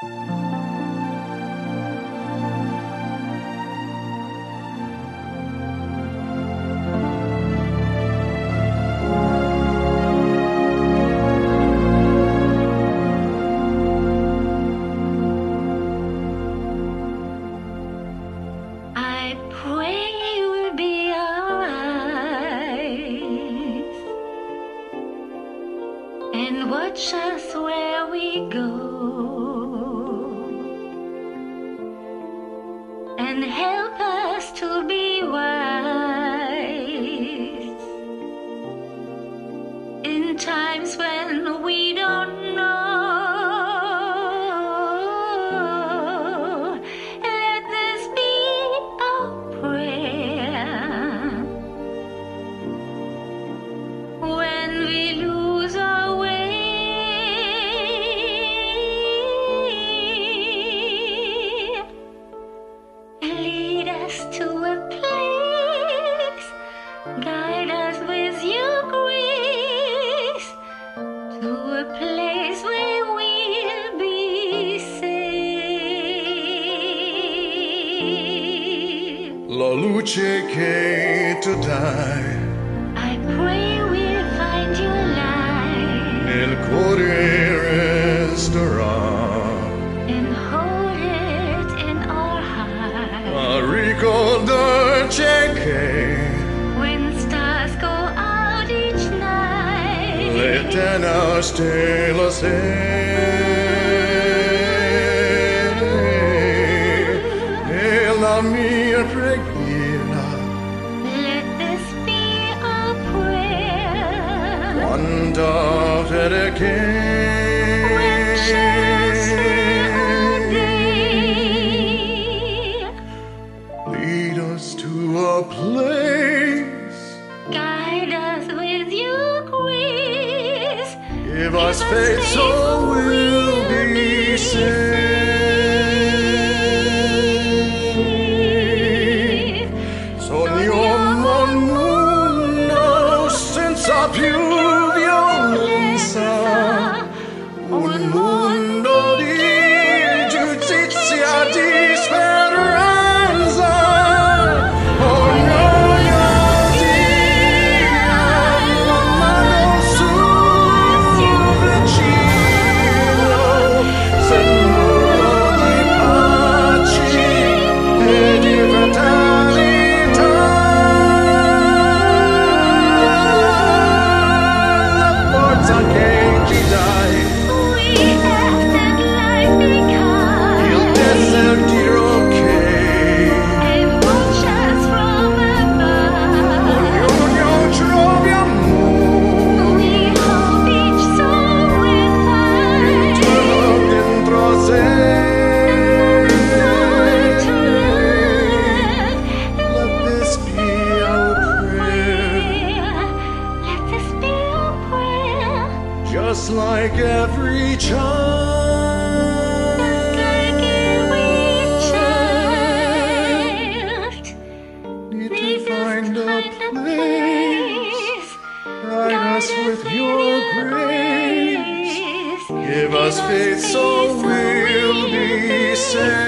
and watch us where we go and help us to be wise. In times when Luce che tu I pray we'll find your light nel cuore resterà. And hold it in our heart. a ricordarci che When stars go out each night, l'eterna stella sei e la mia preghiera quando vede che When shadows fill our day, lead us to a place guide us with your grace. Give us faith so we'll be safe. Sogniamo un mondo senza più violenza, just like every child. Like every child Need to find a place, guide us with your grace. grace. Give us faith so we'll be safe.